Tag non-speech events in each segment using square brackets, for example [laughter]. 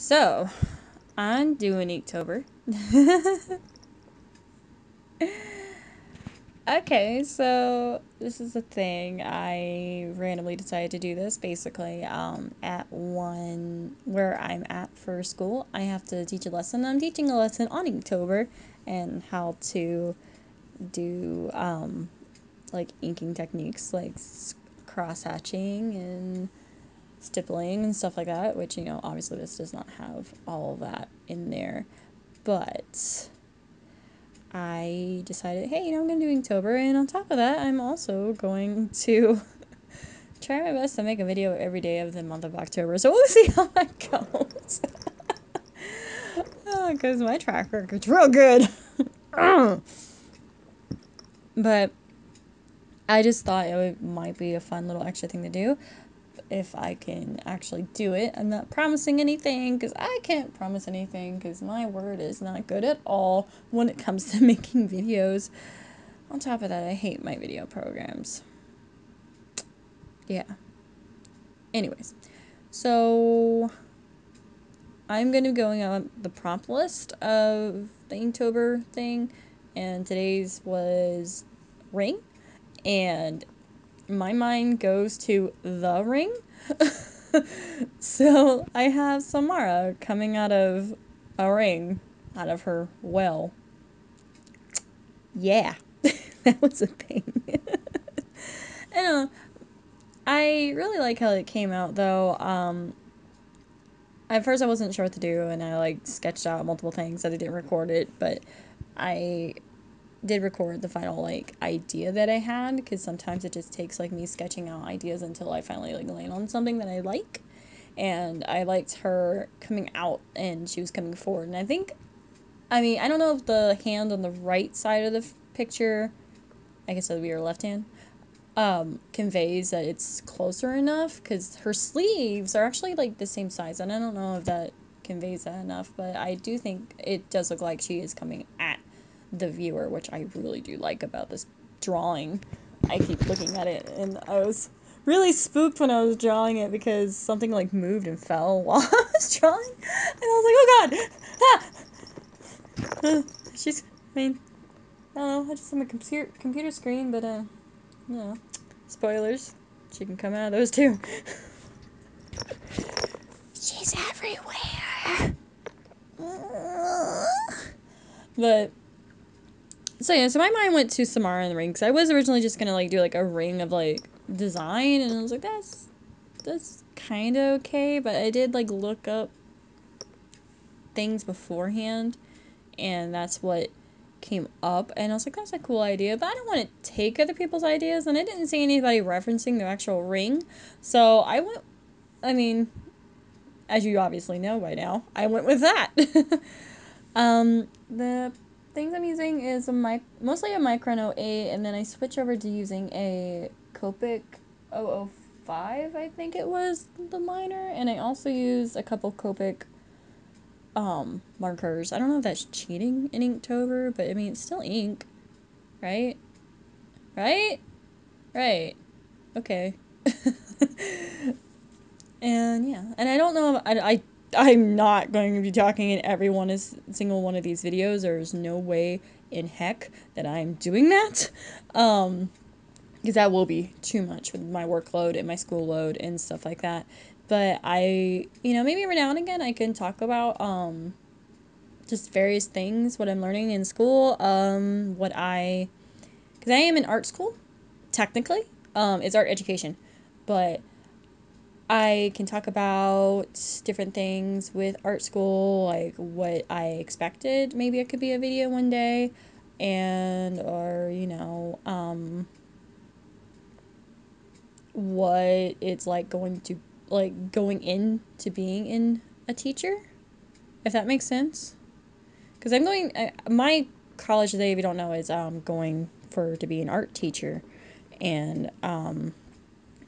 So, I'm doing Inktober. [laughs] okay, so this is the thing. I randomly decided to do this basically um, at one where I'm at for school. I have to teach a lesson. I'm teaching a lesson on Inktober and how to do um, like inking techniques like cross hatching and stippling and stuff like that, which, you know, obviously this does not have all that in there. But I decided, hey, you know, I'm going to do Inktober, and on top of that, I'm also going to [laughs] try my best to make a video every day of the month of October. So we'll [laughs] see how that goes. [laughs] Because oh, my track record's real good. but I just thought it might be a fun little extra thing to do if I can actually do it. I'm not promising anything because I can't promise anything because my word is not good at all when it comes [laughs] to making videos. On top of that, I hate my video programs. Yeah. Anyways, so I'm going to be going on the prompt list of the Inktober thing, and today's was ring, and my mind goes to the ring. [laughs] so I have Samara coming out of a ring, out of her well. Yeah, [laughs] that was a thing. [laughs] and uh, I really like how it came out though. Um, at first I wasn't sure what to do and I like sketched out multiple things that I didn't record it, but I did record the final like idea that I had because sometimes it just takes like me sketching out ideas until I finally like land on something that I like. And I liked her coming out and she was coming forward. And I think, I mean, I don't know if the hand on the right side of the picture, I guess that would be her left hand, um, conveys that it's closer enough because her sleeves are actually like the same size. And I don't know if that conveys that enough, but I do think it does look like she is coming at the viewer, which I really do like about this drawing. I keep looking at it and I was really spooked when I was drawing it because something like moved and fell [laughs] while I was drawing. And I was like, oh god! [laughs] Ah! Uh, she's, I mean, I don't know, I just on the computer, computer screen, but, uh, you know, spoilers. She can come out of those too. [laughs] She's everywhere! But, so yeah, so my mind went to Samara and the ring because I was originally just gonna like do like a ring of like design, and I was like, that's that's kind of okay, but I did like look up things beforehand, and that's what came up, and I was like, that's a cool idea, but I don't want to take other people's ideas, and I didn't see anybody referencing the actual ring, so I went. I mean, as you obviously know by now, I went with that. [laughs] um, the things I'm using is a mic mostly a Micron 08 and then I switch over to using a Copic 005 I think it was the liner and I also use a couple Copic um markers. I don't know if that's cheating in Inktober, but I mean it's still ink. Right? Right? Right. Okay. [laughs] and yeah, and I don't know I, I I'm not going to be talking in every one is single one of these videos. There's no way in heck that I'm doing that. Um, because that will be too much with my workload and my school load and stuff like that. But I, you know, maybe every now and again I can talk about um, just various things, what I'm learning in school, um, what I, because I am in art school, technically, um, it's art education, but I can talk about different things with art school, like what I expected. Maybe it could be a video one day, and or you know, um, what it's like going to like going into being in a teacher, if that makes sense. Because I'm going, uh, my college today, if you don't know, is um going for to be an art teacher, and um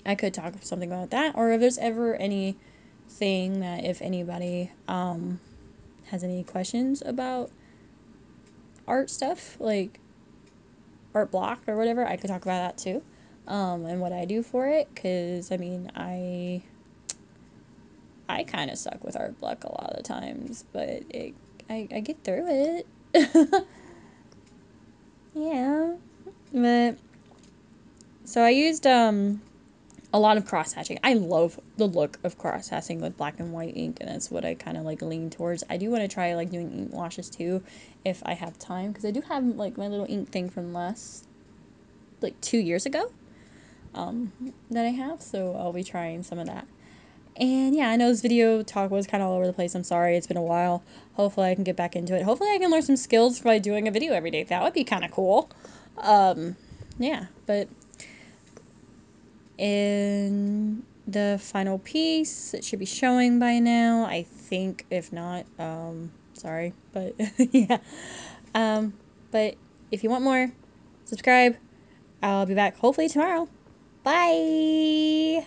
I could talk something about that, or if there's ever anything that if anybody um, has any questions about art stuff, like art block or whatever, I could talk about that too, um, and what I do for it. Cause I mean, I I kind of suck with art block a lot of the times, but it, I, I get through it. [laughs] yeah. But, so I used, um, a lot of cross hatching. I love the look of cross hatching with black and white ink, and that's what I kind of like lean towards. I do want to try like doing ink washes too, if I have time, because I do have like my little ink thing from last, like two years ago, um, that I have. So I'll be trying some of that. And yeah, I know this video talk was kind of all over the place. I'm sorry, it's been a while. Hopefully I can get back into it. Hopefully I can learn some skills by doing a video every day. That would be kind of cool. Um, yeah, but in the final piece. It should be showing by now, I think. If not, um, sorry, but [laughs] yeah. Um, but if you want more, subscribe. I'll be back hopefully tomorrow. Bye!